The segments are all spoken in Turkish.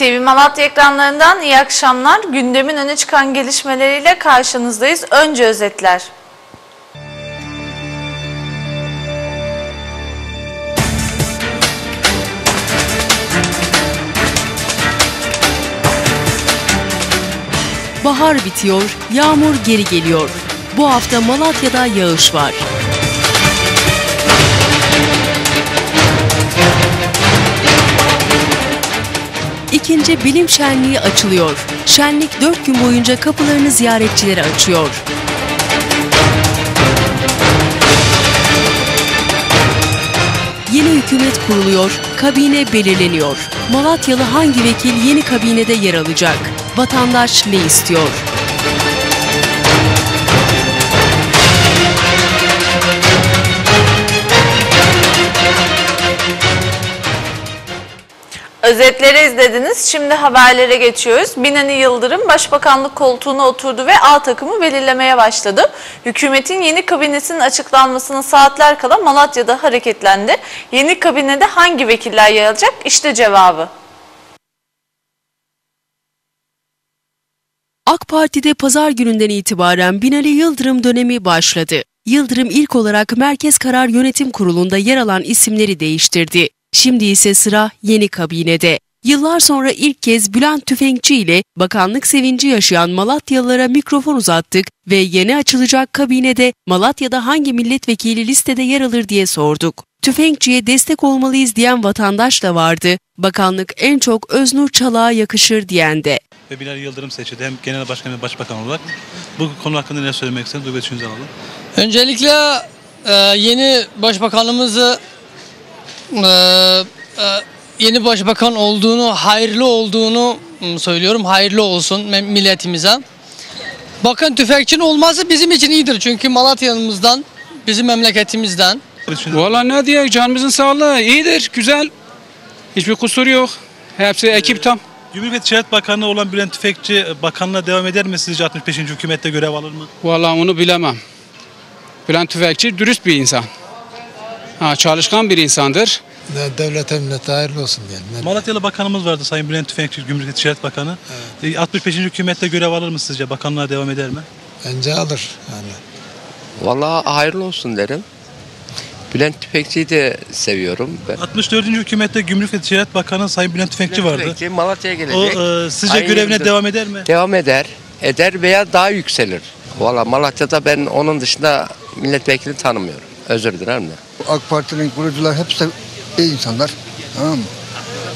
TV Malatya ekranlarından iyi akşamlar. Gündemin öne çıkan gelişmeleriyle karşınızdayız. Önce özetler. Bahar bitiyor, yağmur geri geliyor. Bu hafta Malatya'da yağış var. İkinci bilim şenliği açılıyor. Şenlik 4 gün boyunca kapılarını ziyaretçilere açıyor. Yeni hükümet kuruluyor, kabine belirleniyor. Malatyalı hangi vekil yeni kabinede yer alacak? Vatandaş ne istiyor? Özetleri izlediniz. Şimdi haberlere geçiyoruz. Binali Yıldırım Başbakanlık koltuğuna oturdu ve A takımı belirlemeye başladı. Hükümetin yeni kabinesinin açıklanmasına saatler kala Malatya'da hareketlendi. Yeni kabinede hangi vekiller yer alacak? İşte cevabı. AK Parti'de pazar gününden itibaren Binali Yıldırım dönemi başladı. Yıldırım ilk olarak Merkez Karar Yönetim Kurulu'nda yer alan isimleri değiştirdi. Şimdi ise sıra yeni kabinede. Yıllar sonra ilk kez Bülent Tüfekçi ile bakanlık sevinci yaşayan Malatyalılara mikrofon uzattık ve yeni açılacak kabinede Malatya'da hangi milletvekili listede yer alır diye sorduk. Tüfekçi'ye destek olmalıyız diyen vatandaş da vardı. Bakanlık en çok Öznur Çalak'a yakışır diyen de. ve Bilal Yıldırım seçildi. Hem genel başkan hem başbakan olarak. Bu konu hakkında ne söylemek istedim? Duygu alalım. Öncelikle e, yeni başbakanımızı yeni başbakan olduğunu, hayırlı olduğunu söylüyorum. Hayırlı olsun milletimize. Bakın tüfekçinin olması bizim için iyidir. Çünkü Malatya'mızdan, bizim memleketimizden. Valla ne diye canımızın sağlığı iyidir, güzel. Hiçbir kusur yok. Hepsi ekip tam. Gümrük ve Ticaret Bakanı olan Bülent Tüfekçi e, bakanlığa devam eder mi sizce 65. hükümette görev alır mı? Valla onu bilemem. Bülent Tüfekçi dürüst bir insan. Ha, çalışkan bir insandır. De- Devlete millete hayırlı olsun diyelim. Ne- Malatyalı bakanımız vardı Sayın Bülent Tüfekçi, Gümrük ve Ticaret Bakanı. E, 65. hükümette görev alır mı sizce? Bakanlığa devam eder mi? Bence alır yani. Vallahi hayırlı olsun derim. Bülent Tüfekçi'yi de seviyorum. Ben. 64. hükümette Gümrük ve Ticaret Bakanı Sayın Bülent Tüfekçi vardı. Tüfekçi Malatya'ya O gelecek. e, sizce Aynı görevine yıldır. devam eder mi? Devam eder. Eder veya daha yükselir. Valla Malatya'da ben onun dışında milletvekili tanımıyorum. Özür dilerim de. AK Parti'nin kurucular hepsi iyi insanlar. Tamam mı?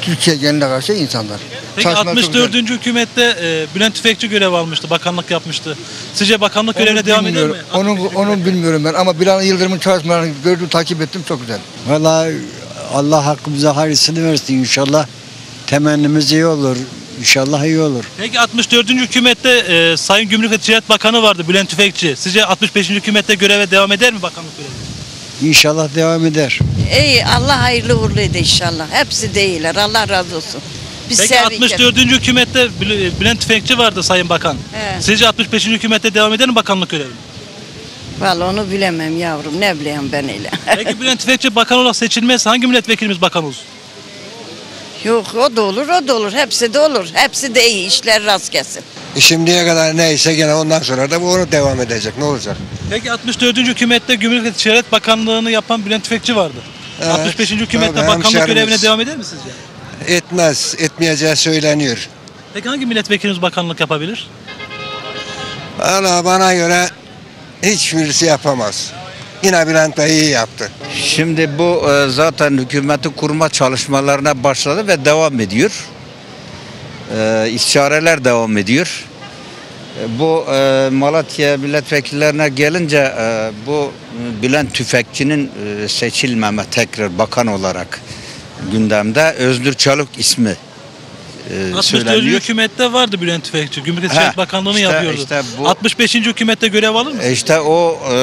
Türkiye geneline karşı iyi insanlar. Peki çok 64. güzel. hükümette e, Bülent Tüfekçi görev almıştı, bakanlık yapmıştı. Sizce bakanlık görevine Onu devam eder mi? bilmiyorum. Onu, onu bilmiyorum ben ama Bilal Yıldırım'ın çalışmalarını gördüm, takip ettim çok güzel. Vallahi Allah hakkımıza hayırlısını versin inşallah. Temennimiz iyi olur. İnşallah iyi olur. Peki 64. hükümette e, Sayın Gümrük ve Ticaret Bakanı vardı Bülent Tüfekçi. Sizce 65. hükümette göreve devam eder mi bakanlık görevi? İnşallah devam eder. İyi Allah hayırlı uğurlu ede inşallah. Hepsi de iyiler. Allah razı olsun. Biz Peki sevdik 64. hükümette Bül- e, Bülent Tüfekçi vardı Sayın Bakan. He. Sizce 65. hükümette devam eder mi bakanlık görevi? Vallahi onu bilemem yavrum. Ne bileyim ben öyle. Peki Bülent Tüfekçi bakan olarak seçilmezse hangi milletvekilimiz bakan olsun? Yok o da olur o da olur. Hepsi de olur. Hepsi de iyi. işler rast gelsin. E şimdiye kadar neyse gene ondan sonra da bu onu devam edecek. Ne olacak? Peki 64. hükümette Gümrük ve Ticaret Bakanlığı'nı yapan Bülent Tüfekçi vardı. Evet, 65. hükümette tabii, bakanlık hemşerimiz. görevine devam eder mi sizce? Etmez. Etmeyeceği söyleniyor. Peki hangi milletvekilimiz bakanlık yapabilir? Valla bana göre hiçbirisi yapamaz. Yine Bülent Bey iyi yaptı. Şimdi bu e, zaten hükümeti kurma çalışmalarına başladı ve devam ediyor. E, istişareler devam ediyor. E, Bu e, Malatya milletvekillerine gelince e, bu e, Bülent Tüfekçi'nin e, seçilmeme tekrar bakan olarak gündemde Öznur Çalık ismi e, 64. söyleniyor. hükümette vardı Bülent Tüfekçi. Gümrük Ticaret Bakanlığı'nı işte- yapıyordu. işte bu- 65. hükümette görev alır mı? E İşte o e,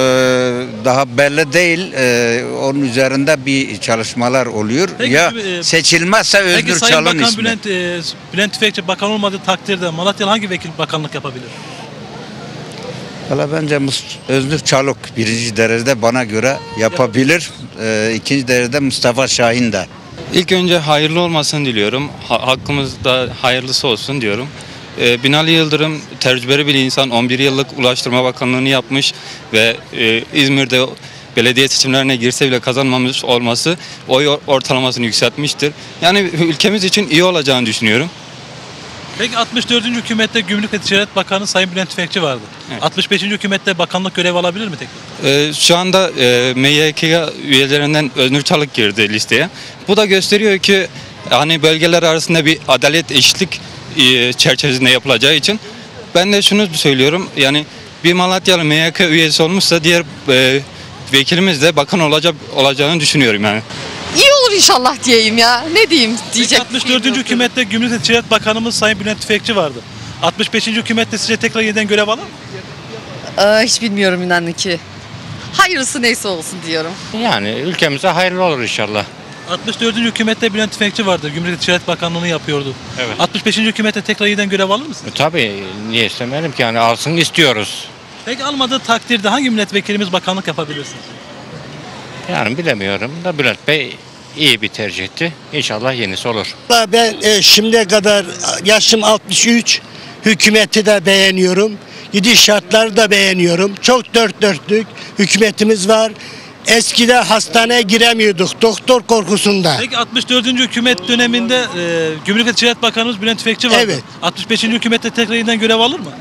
daha belli değil. E, onun üzerinde bir çalışmalar oluyor. Peki, ya e, seçilmezse Peki Özgür Sayın Çalın Bakan ismi. Bülent, e, Bülent Tüfekçi bakan olmadığı takdirde Malatyalı hangi vekil bakanlık yapabilir? Valla bence Özgür Çalık birinci derecede bana göre yapabilir. E, ikinci derecede Mustafa Şahin de. İlk önce hayırlı olmasını diliyorum. Ha- hakkımızda hayırlısı olsun diyorum. Ee, Binali Yıldırım tecrübeli bir insan. 11 yıllık Ulaştırma Bakanlığı'nı yapmış ve e, İzmir'de belediye seçimlerine girse bile kazanmamış olması oy or- ortalamasını yükseltmiştir. Yani ülkemiz için iyi olacağını düşünüyorum. Peki 64. hükümette Gümrük ve Ticaret Bakanı Sayın Bülent Tüfekçi vardı. Evet. 65. hükümette bakanlık görev alabilir mi tekrar? Ee, şu anda e, MYK üyelerinden Öznur Çalık girdi listeye. Bu da gösteriyor ki hani bölgeler arasında bir adalet eşitlik e, çerçevesinde yapılacağı için ben de şunu söylüyorum yani bir Malatyalı MYK üyesi olmuşsa diğer e, vekilimiz de bakan olacak olacağını düşünüyorum yani. İyi olur inşallah diyeyim ya. Ne diyeyim Peki diyecek. 64. hükümette Gümrük ve Ticaret Bakanımız Sayın Bülent Tüfekçi vardı. 65. hükümette sizce tekrar yeniden görev alır mı? Aa, hiç bilmiyorum inanın ki. Hayırlısı neyse olsun diyorum. Yani ülkemize hayırlı olur inşallah. 64. hükümette Bülent Tüfekçi vardı. Gümrük ve Ticaret Bakanlığı'nı yapıyordu. Evet. 65. hükümette tekrar yeniden görev alır mısın? E, tabii niye istemeyelim ki yani alsın istiyoruz. Peki almadığı takdirde hangi milletvekilimiz bakanlık yapabilirsin? Yani bilemiyorum da Bülent Bey iyi bir tercihti. İnşallah yenisi olur. Ben e, şimdiye kadar yaşım 63. Hükümeti de beğeniyorum. Gidişatları da beğeniyorum. Çok dört dörtlük hükümetimiz var. Eskide hastaneye giremiyorduk doktor korkusunda. Peki 64. hükümet döneminde e, Gümrük ve Ticaret Bakanımız Bülent Tüfekçi vardı. Evet. 65. hükümette tekrar yeniden görev alır mı?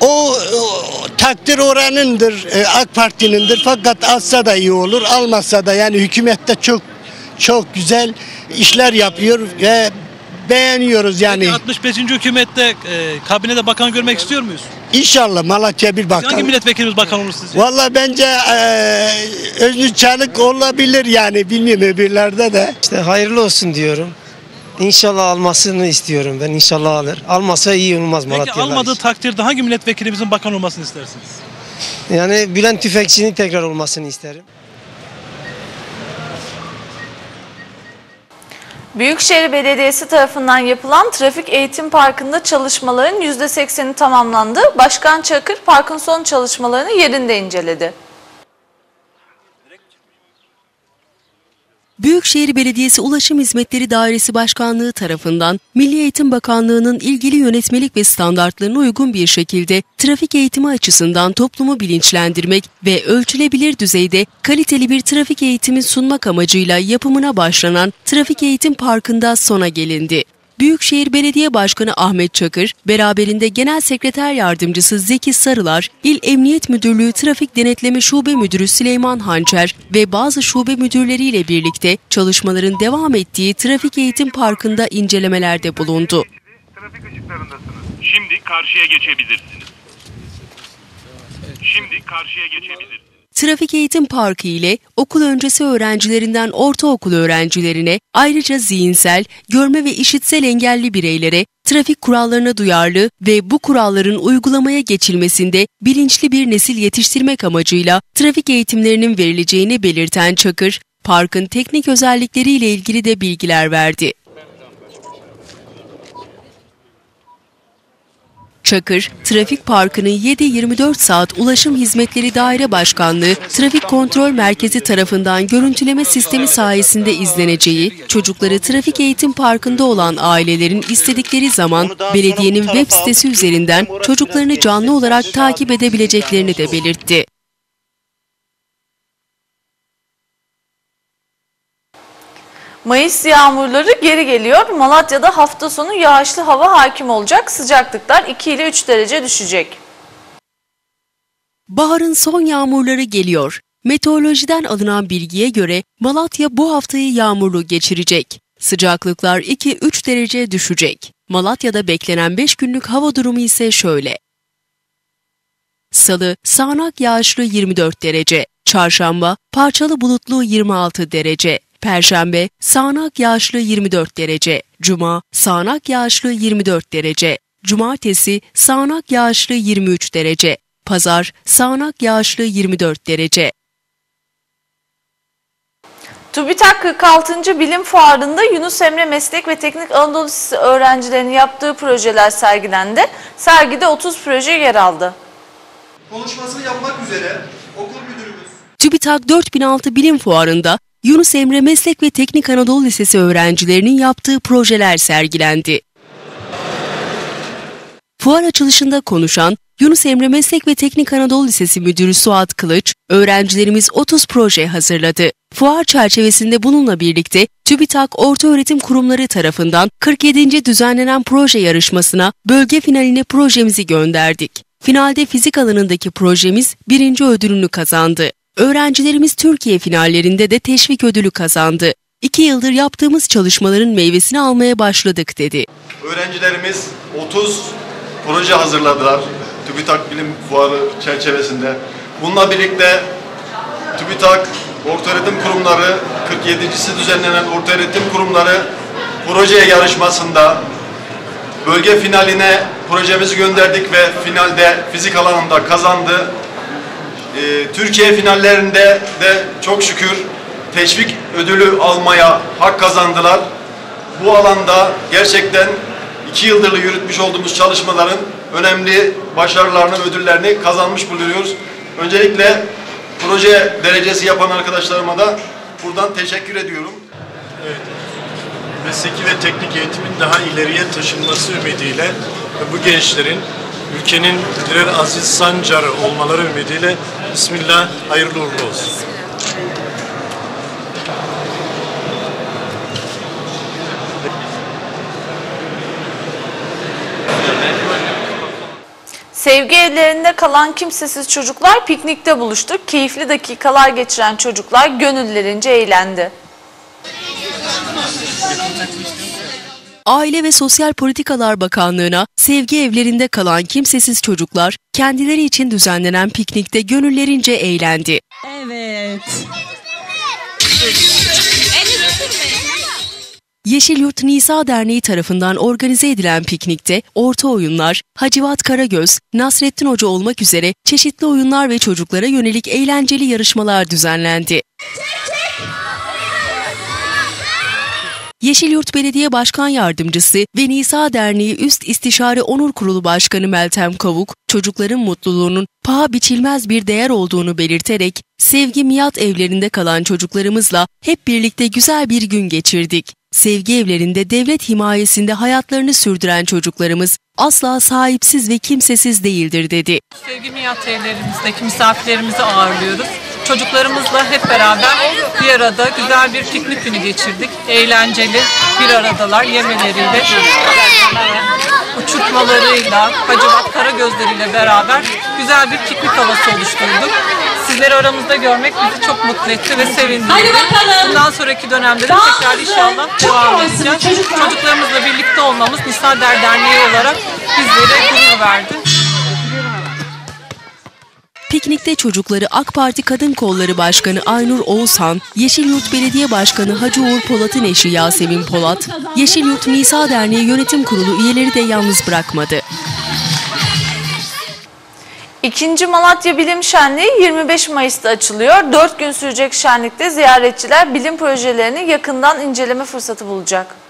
O, o takdir oranındır, e, AK Parti'nindir. Fakat alsa da iyi olur, almasa da yani hükümette çok çok güzel işler yapıyor ve beğeniyoruz yani. Peki 65. hükümette e, kabinede bakan görmek istiyor muyuz? İnşallah Malatya bir Hangi bakan. milletvekilimiz bakan olur sizce? Valla bence e, Özgür Çağlık olabilir yani bilmiyorum öbürlerde de. İşte hayırlı olsun diyorum. İnşallah almasını istiyorum ben. İnşallah alır. Almasa iyi olmaz Peki Malatyalılar almadığı için. takdirde hangi milletvekilimizin bakan olmasını istersiniz? Yani Bülent Tüfekçi'nin tekrar olmasını isterim. Büyükşehir Belediyesi tarafından yapılan trafik eğitim parkında çalışmaların %80'i tamamlandı. Başkan Çakır parkın son çalışmalarını yerinde inceledi. Büyükşehir Belediyesi Ulaşım Hizmetleri Dairesi Başkanlığı tarafından Milli Eğitim Bakanlığı'nın ilgili yönetmelik ve standartlarına uygun bir şekilde trafik eğitimi açısından toplumu bilinçlendirmek ve ölçülebilir düzeyde kaliteli bir trafik eğitimi sunmak amacıyla yapımına başlanan Trafik Eğitim Parkı'nda sona gelindi. Büyükşehir Belediye Başkanı Ahmet Çakır, beraberinde Genel Sekreter Yardımcısı Zeki Sarılar, İl Emniyet Müdürlüğü Trafik Denetleme Şube Müdürü Süleyman Hançer ve bazı şube müdürleriyle birlikte çalışmaların devam ettiği Trafik Eğitim Parkı'nda incelemelerde bulundu. Şimdi karşıya geçebilirsiniz. Şimdi karşıya geçebilirsiniz. Trafik Eğitim Parkı ile okul öncesi öğrencilerinden ortaokul öğrencilerine ayrıca zihinsel, görme ve işitsel engelli bireylere trafik kurallarına duyarlı ve bu kuralların uygulamaya geçilmesinde bilinçli bir nesil yetiştirmek amacıyla trafik eğitimlerinin verileceğini belirten Çakır, parkın teknik özellikleriyle ilgili de bilgiler verdi. Çakır, Trafik Parkı'nın 7-24 saat Ulaşım Hizmetleri Daire Başkanlığı Trafik Kontrol Merkezi tarafından görüntüleme sistemi sayesinde izleneceği, çocukları Trafik Eğitim Parkı'nda olan ailelerin istedikleri zaman belediyenin web sitesi üzerinden çocuklarını canlı olarak takip edebileceklerini de belirtti. Mayıs yağmurları geri geliyor. Malatya'da hafta sonu yağışlı hava hakim olacak. Sıcaklıklar 2 ile 3 derece düşecek. Baharın son yağmurları geliyor. Meteorolojiden alınan bilgiye göre Malatya bu haftayı yağmurlu geçirecek. Sıcaklıklar 2-3 derece düşecek. Malatya'da beklenen 5 günlük hava durumu ise şöyle. Salı, sağanak yağışlı 24 derece. Çarşamba, parçalı bulutlu 26 derece. Perşembe, sağanak yağışlı 24 derece. Cuma, sağanak yağışlı 24 derece. Cumartesi, sağanak yağışlı 23 derece. Pazar, sağanak yağışlı 24 derece. TÜBİTAK 46. Bilim Fuarı'nda Yunus Emre Meslek ve Teknik Anadolu Lisesi öğrencilerinin yaptığı projeler sergilendi. Sergide 30 proje yer aldı. Konuşmasını yapmak üzere okul müdürümüz TÜBİTAK 4006 Bilim Fuarı'nda Yunus Emre Meslek ve Teknik Anadolu Lisesi öğrencilerinin yaptığı projeler sergilendi. Fuar açılışında konuşan Yunus Emre Meslek ve Teknik Anadolu Lisesi Müdürü Suat Kılıç, öğrencilerimiz 30 proje hazırladı. Fuar çerçevesinde bununla birlikte TÜBİTAK Ortaöğretim Kurumları tarafından 47. düzenlenen proje yarışmasına bölge finaline projemizi gönderdik. Finalde fizik alanındaki projemiz birinci ödülünü kazandı. Öğrencilerimiz Türkiye finallerinde de teşvik ödülü kazandı. İki yıldır yaptığımız çalışmaların meyvesini almaya başladık dedi. Öğrencilerimiz 30 proje hazırladılar TÜBİTAK Bilim Fuarı çerçevesinde. Bununla birlikte TÜBİTAK Ortaöğretim Kurumları 47.si düzenlenen Ortaöğretim Kurumları proje yarışmasında bölge finaline projemizi gönderdik ve finalde fizik alanında kazandı. Ee, Türkiye finallerinde de çok şükür teşvik ödülü almaya hak kazandılar. Bu alanda gerçekten iki yıldır yürütmüş olduğumuz çalışmaların önemli başarılarını, ödüllerini kazanmış bulunuyoruz. Öncelikle proje derecesi yapan arkadaşlarıma da buradan teşekkür ediyorum. Evet. Mesleki ve teknik eğitimin daha ileriye taşınması ümidiyle bu gençlerin ülkenin birer aziz sancarı olmaları ümidiyle Bismillah hayırlı uğurlu olsun. Sevgi evlerinde kalan kimsesiz çocuklar piknikte buluştu. Keyifli dakikalar geçiren çocuklar gönüllerince eğlendi. Aile ve Sosyal Politikalar Bakanlığı'na sevgi evlerinde kalan kimsesiz çocuklar kendileri için düzenlenen piknikte gönüllerince eğlendi. Evet. Yeşil Yurt Nisa Derneği tarafından organize edilen piknikte orta oyunlar, Hacivat Karagöz, Nasrettin Hoca olmak üzere çeşitli oyunlar ve çocuklara yönelik eğlenceli yarışmalar düzenlendi. Yeşilyurt Belediye Başkan Yardımcısı ve Nisa Derneği Üst İstişare Onur Kurulu Başkanı Meltem Kavuk, çocukların mutluluğunun paha biçilmez bir değer olduğunu belirterek, Sevgi Miyat evlerinde kalan çocuklarımızla hep birlikte güzel bir gün geçirdik. Sevgi evlerinde devlet himayesinde hayatlarını sürdüren çocuklarımız asla sahipsiz ve kimsesiz değildir dedi. Sevgi Miyat evlerimizdeki misafirlerimizi ağırlıyoruz. Çocuklarımızla hep beraber bir arada güzel bir piknik günü geçirdik. Eğlenceli bir aradalar yemeleriyle, uçurtmalarıyla, Hacivat Karagözleriyle beraber güzel bir piknik havası oluşturduk. Sizleri aramızda görmek bizi çok mutlu etti ve sevindirdi. Bundan sonraki dönemde de tekrar inşallah devam edeceğiz. Çocuklarımızla birlikte olmamız Nisa Der Derneği olarak bizlere gurur verdi. Piknikte çocukları AK Parti Kadın Kolları Başkanı Aynur Oğuzhan, Yeşilyurt Belediye Başkanı Hacı Uğur Polat'ın eşi Yasemin Polat, Yeşilyurt Nisa Derneği Yönetim Kurulu üyeleri de yalnız bırakmadı. İkinci Malatya Bilim Şenliği 25 Mayıs'ta açılıyor. 4 gün sürecek şenlikte ziyaretçiler bilim projelerini yakından inceleme fırsatı bulacak.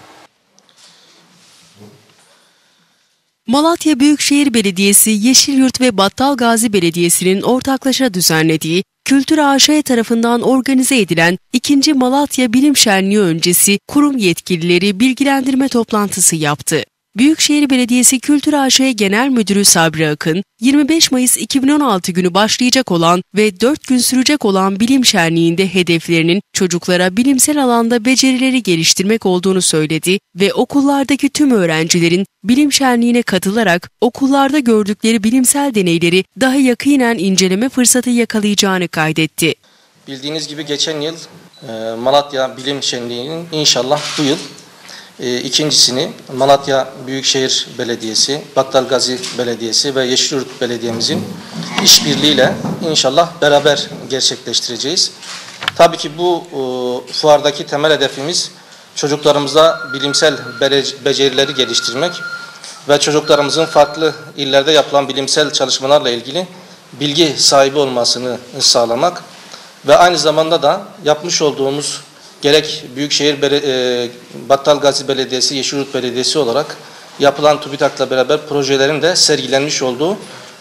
Malatya Büyükşehir Belediyesi, Yeşilyurt ve Battalgazi Belediyesi'nin ortaklaşa düzenlediği Kültür AŞ tarafından organize edilen 2. Malatya Bilim Şenliği öncesi kurum yetkilileri bilgilendirme toplantısı yaptı. Büyükşehir Belediyesi Kültür AŞ Genel Müdürü Sabri Akın, 25 Mayıs 2016 günü başlayacak olan ve 4 gün sürecek olan bilim şenliğinde hedeflerinin çocuklara bilimsel alanda becerileri geliştirmek olduğunu söyledi ve okullardaki tüm öğrencilerin bilim şenliğine katılarak okullarda gördükleri bilimsel deneyleri daha yakinen inceleme fırsatı yakalayacağını kaydetti. Bildiğiniz gibi geçen yıl e, Malatya Bilim Şenliği'nin inşallah bu yıl e, ikincisini Malatya Büyükşehir Belediyesi, Battalgazi Belediyesi ve Yeşilyurt Belediye'mizin işbirliğiyle inşallah beraber gerçekleştireceğiz. Tabii ki bu e, fuardaki temel hedefimiz çocuklarımıza bilimsel becerileri geliştirmek ve çocuklarımızın farklı illerde yapılan bilimsel çalışmalarla ilgili bilgi sahibi olmasını sağlamak ve aynı zamanda da yapmış olduğumuz gerek Büyükşehir Bele- e, Battalgazi Belediyesi, Yeşilyurt Belediyesi olarak yapılan TÜBİTAK'la beraber projelerin de sergilenmiş olduğu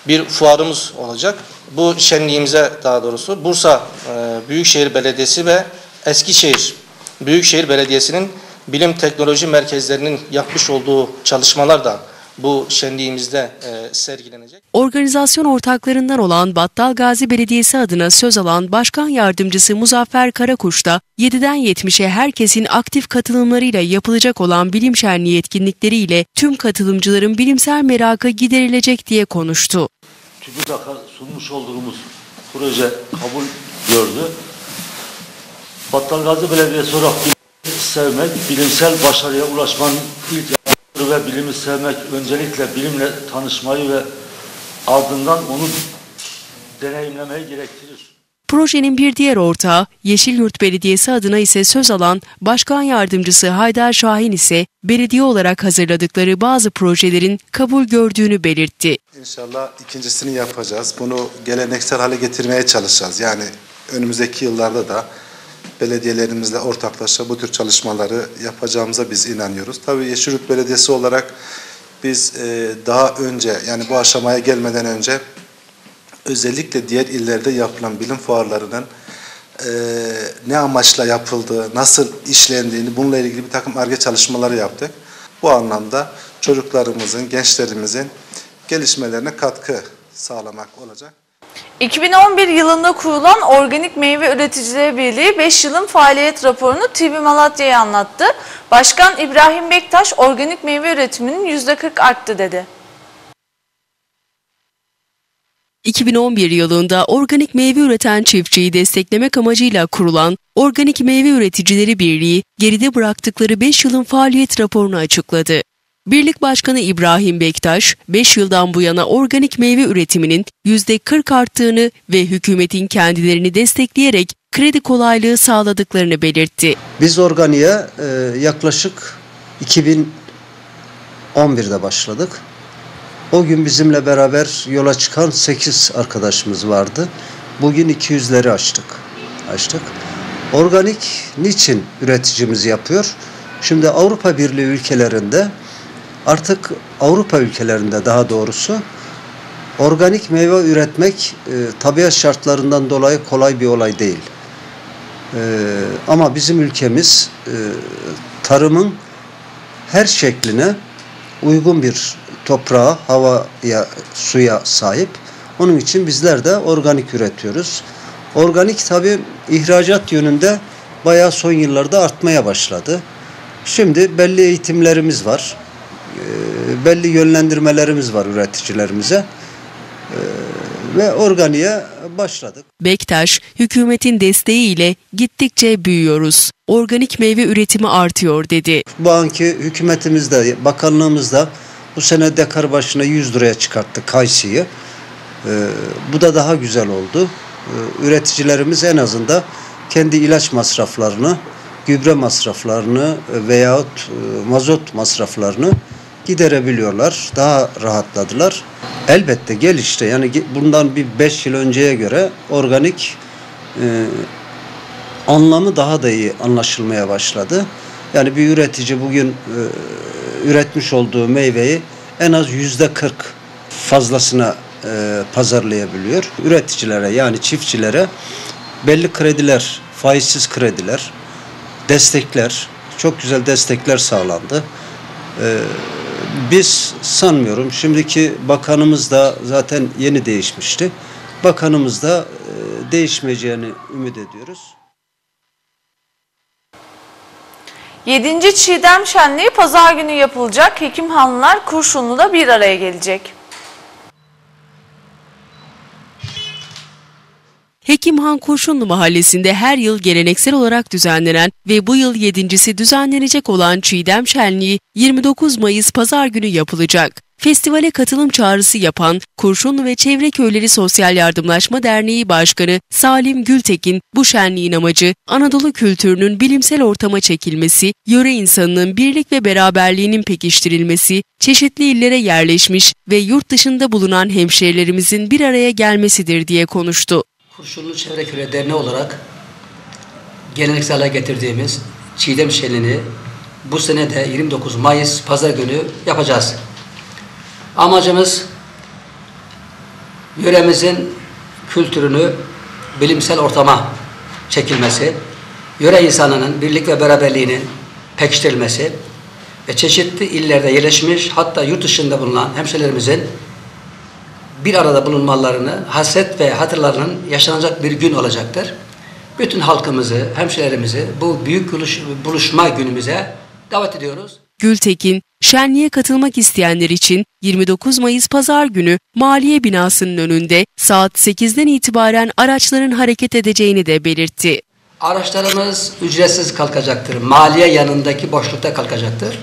bir fuarımız olacak. Bu şenliğimize daha doğrusu Bursa e, Büyükşehir Belediyesi ve Eskişehir Büyükşehir Belediyesi'nin bilim teknoloji merkezlerinin yapmış olduğu çalışmalar da bu şenliğimizde e, sergilenecek. Organizasyon ortaklarından olan Battal Gazi Belediyesi adına söz alan Başkan Yardımcısı Muzaffer Karakuş da 7'den 70'e herkesin aktif katılımlarıyla yapılacak olan bilim şenliği etkinlikleriyle tüm katılımcıların bilimsel merakı giderilecek diye konuştu. TÜBİTAK'a sunmuş olduğumuz proje kabul gördü. Battal Gazi Belediyesi olarak sevmek, bilimsel başarıya ulaşmanın ilk ve bilimi sevmek öncelikle bilimle tanışmayı ve ardından onu deneyimlemeyi gerektirir. Projenin bir diğer ortağı Yeşilyurt Belediyesi adına ise söz alan Başkan Yardımcısı Haydar Şahin ise belediye olarak hazırladıkları bazı projelerin kabul gördüğünü belirtti. İnşallah ikincisini yapacağız. Bunu geleneksel hale getirmeye çalışacağız. Yani önümüzdeki yıllarda da belediyelerimizle ortaklaşa bu tür çalışmaları yapacağımıza biz inanıyoruz. Tabii Yeşilyurt Belediyesi olarak biz e, daha önce yani bu aşamaya gelmeden önce özellikle diğer illerde yapılan bilim fuarlarının e, ne amaçla yapıldığı, nasıl işlendiğini bununla ilgili bir takım arge çalışmaları yaptık. Bu anlamda çocuklarımızın, gençlerimizin gelişmelerine katkı sağlamak olacak. 2011 yılında kurulan Organik Meyve Üreticileri Birliği 5 yılın faaliyet raporunu TV Malatya'ya anlattı. Başkan İbrahim Bektaş organik meyve üretiminin %40 arttı dedi. 2011 yılında organik meyve üreten çiftçiyi desteklemek amacıyla kurulan Organik Meyve Üreticileri Birliği geride bıraktıkları 5 yılın faaliyet raporunu açıkladı. Birlik Başkanı İbrahim Bektaş, 5 yıldan bu yana organik meyve üretiminin %40 arttığını ve hükümetin kendilerini destekleyerek kredi kolaylığı sağladıklarını belirtti. Biz organiğe e, yaklaşık 2011'de başladık. O gün bizimle beraber yola çıkan 8 arkadaşımız vardı. Bugün 200'leri açtık. Açtık. Organik niçin üreticimiz yapıyor? Şimdi Avrupa Birliği ülkelerinde artık Avrupa ülkelerinde daha doğrusu organik meyve üretmek e, tabiat şartlarından dolayı kolay bir olay değil. E, ama bizim ülkemiz e, tarımın her şekline uygun bir toprağa, havaya, suya sahip. Onun için bizler de organik üretiyoruz. Organik tabi ihracat yönünde bayağı son yıllarda artmaya başladı. Şimdi belli eğitimlerimiz var. Ee, belli yönlendirmelerimiz var üreticilerimize. Ee, ve organiğe başladık. Bektaş, hükümetin desteğiyle gittikçe büyüyoruz. Organik meyve üretimi artıyor dedi. Bu anki hükümetimizde, bakanlığımızda bu sene dekar başına 100 liraya çıkarttı kayısıyı. Ee, bu da daha güzel oldu. Ee, üreticilerimiz en azından kendi ilaç masraflarını, gübre masraflarını veyahut e, mazot masraflarını giderebiliyorlar. Daha rahatladılar. Elbette gelişte yani bundan bir 5 yıl önceye göre organik e, anlamı daha da iyi anlaşılmaya başladı. Yani bir üretici bugün e, üretmiş olduğu meyveyi en az yüzde 40 fazlasına e, pazarlayabiliyor. Üreticilere yani çiftçilere belli krediler, faizsiz krediler, destekler, çok güzel destekler sağlandı. E, biz sanmıyorum, şimdiki bakanımız da zaten yeni değişmişti. Bakanımız da e, değişmeyeceğini ümit ediyoruz. 7. Çiğdem Şenliği pazar günü yapılacak. Hekimhanlılar Kurşunlu'da bir araya gelecek. Hekimhan Kurşunlu Mahallesi'nde her yıl geleneksel olarak düzenlenen ve bu yıl yedincisi düzenlenecek olan Çiğdem Şenliği 29 Mayıs Pazar günü yapılacak. Festivale katılım çağrısı yapan Kurşunlu ve Çevre Köyleri Sosyal Yardımlaşma Derneği Başkanı Salim Gültekin, bu şenliğin amacı Anadolu kültürünün bilimsel ortama çekilmesi, yöre insanının birlik ve beraberliğinin pekiştirilmesi, çeşitli illere yerleşmiş ve yurt dışında bulunan hemşehrilerimizin bir araya gelmesidir diye konuştu. Kurşunlu Çevre Köyleri Derneği olarak geleneksel hale getirdiğimiz Çiğdem Şenliğini bu sene de 29 Mayıs Pazar günü yapacağız. Amacımız yöremizin kültürünü bilimsel ortama çekilmesi, yöre insanının birlik ve beraberliğinin pekiştirilmesi ve çeşitli illerde yerleşmiş hatta yurt dışında bulunan hemşehrilerimizin bir arada bulunmalarını, hasret ve hatırlarının yaşanacak bir gün olacaktır. Bütün halkımızı, hemşehrilerimizi bu büyük buluş- buluşma günümüze davet ediyoruz. Gültekin, şenliğe katılmak isteyenler için 29 Mayıs Pazar günü Maliye binasının önünde saat 8'den itibaren araçların hareket edeceğini de belirtti. Araçlarımız ücretsiz kalkacaktır. Maliye yanındaki boşlukta kalkacaktır.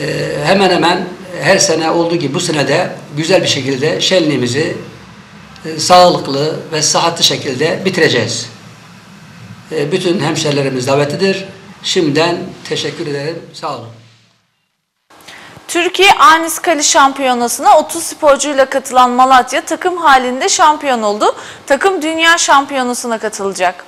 Ee, hemen hemen her sene olduğu gibi bu sene de güzel bir şekilde şenliğimizi e, sağlıklı ve sıhhatli şekilde bitireceğiz. Ee, bütün hemşerilerimiz davetlidir. Şimdiden teşekkür ederim. Sağ olun. Türkiye Arnis Kali Şampiyonası'na 30 sporcuyla katılan Malatya takım halinde şampiyon oldu. Takım Dünya Şampiyonası'na katılacak.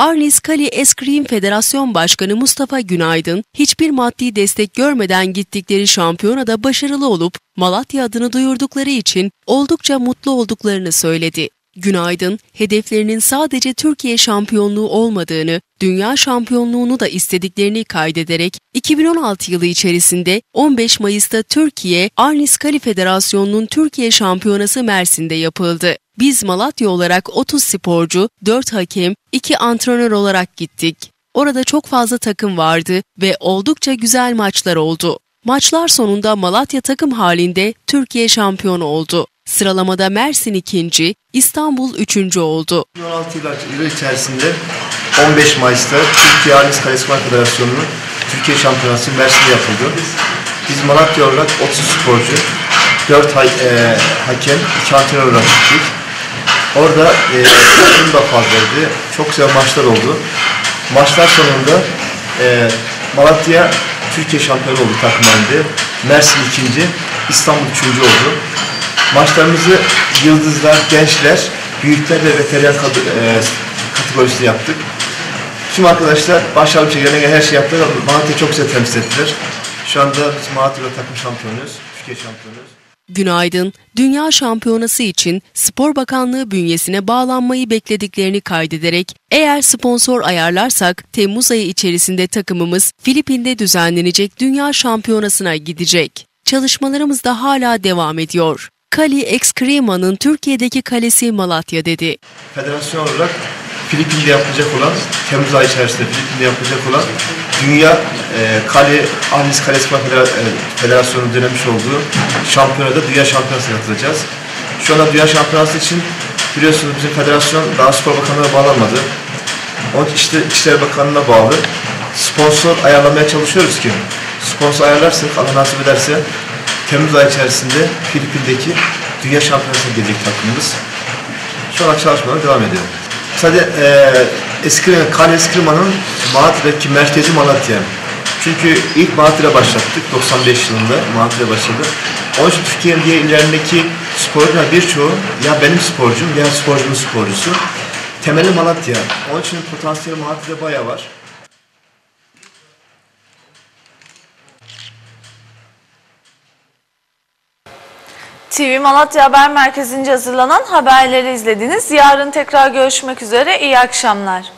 Arnis Kali Eskrim Federasyon Başkanı Mustafa Günaydın, hiçbir maddi destek görmeden gittikleri şampiyonada başarılı olup Malatya adını duyurdukları için oldukça mutlu olduklarını söyledi. Günaydın, hedeflerinin sadece Türkiye şampiyonluğu olmadığını, dünya şampiyonluğunu da istediklerini kaydederek 2016 yılı içerisinde 15 Mayıs'ta Türkiye Arnis Kali Federasyonu'nun Türkiye Şampiyonası Mersin'de yapıldı. Biz Malatya olarak 30 sporcu, 4 hakem, 2 antrenör olarak gittik. Orada çok fazla takım vardı ve oldukça güzel maçlar oldu. Maçlar sonunda Malatya takım halinde Türkiye şampiyonu oldu. Sıralamada Mersin ikinci, İstanbul üçüncü oldu. 2016 yılı yılı içerisinde 15 Mayıs'ta Türkiye Halis Karisma Federasyonu'nun Türkiye Şampiyonası Mersin'de yapıldı. Biz Malatya olarak 30 sporcu, 4 hay, e, hakem, 2 antrenör olarak gittik. Orada e, takım da fazlaydı. Çok güzel maçlar oldu. Maçlar sonunda e, Malatya Türkiye şampiyonu oldu takım halinde. Mersin ikinci, İstanbul üçüncü oldu. Maçlarımızı yıldızlar, gençler, büyükler ve veteran kadı- e, yaptık. Tüm arkadaşlar başarılı bir şekilde her şey yaptılar. Malatya'yı çok güzel temsil ettiler. Şu anda biz Malatya'da takım şampiyonuyuz. Türkiye şampiyonuyuz. Günaydın, Dünya Şampiyonası için Spor Bakanlığı bünyesine bağlanmayı beklediklerini kaydederek, eğer sponsor ayarlarsak Temmuz ayı içerisinde takımımız Filipin'de düzenlenecek Dünya Şampiyonası'na gidecek. Çalışmalarımız da hala devam ediyor. Kali Excrema'nın Türkiye'deki kalesi Malatya dedi. Federasyon olarak Filipin'de yapılacak olan, Temmuz ayı içerisinde Filipin'de yapılacak olan Dünya e, Kale, Ahlis Kalesma e, Federasyonu denemiş olduğu şampiyonada Dünya Şampiyonası'na katılacağız. Şu anda Dünya Şampiyonası için biliyorsunuz bizim federasyon daha Spor Bakanlığı'na bağlanmadı. Onun işte İçişleri Bakanlığı'na bağlı. Sponsor ayarlamaya çalışıyoruz ki sponsor ayarlarsak Allah nasip ederse Temmuz ayı içerisinde Filipin'deki Dünya Şampiyonası'na gelecek takımımız. Şu an çalışmalar devam ediyor. Sadece e, Eskrim, Kale Eskrima'nın Malatya'daki merkezi Malatya. Çünkü ilk Malatya'da başlattık 95 yılında Malatya'da başladı. Onun için Türkiye'nin diğer illerindeki sporcular birçoğu ya benim sporcum ya sporcumun sporcusu. Temeli Malatya. Onun için potansiyel Malatya'da bayağı var. TV Malatya Haber Merkezi'nce hazırlanan haberleri izlediniz. Yarın tekrar görüşmek üzere. İyi akşamlar.